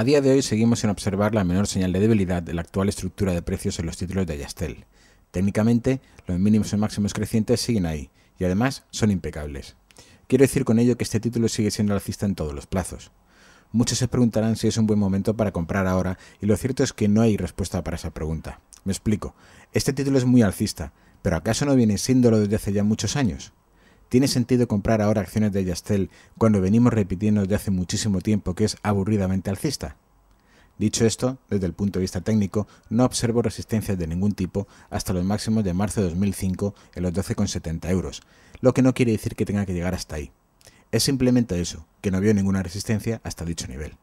A día de hoy seguimos sin observar la menor señal de debilidad de la actual estructura de precios en los títulos de Yastel. Técnicamente, los mínimos y máximos crecientes siguen ahí, y además son impecables. Quiero decir con ello que este título sigue siendo alcista en todos los plazos. Muchos se preguntarán si es un buen momento para comprar ahora, y lo cierto es que no hay respuesta para esa pregunta. Me explico. Este título es muy alcista, pero ¿acaso no viene siéndolo desde hace ya muchos años? ¿Tiene sentido comprar ahora acciones de Yastel cuando venimos repitiendo desde hace muchísimo tiempo que es aburridamente alcista? Dicho esto, desde el punto de vista técnico, no observo resistencias de ningún tipo hasta los máximos de marzo de 2005 en los 12,70 euros, lo que no quiere decir que tenga que llegar hasta ahí. Es simplemente eso, que no veo ninguna resistencia hasta dicho nivel.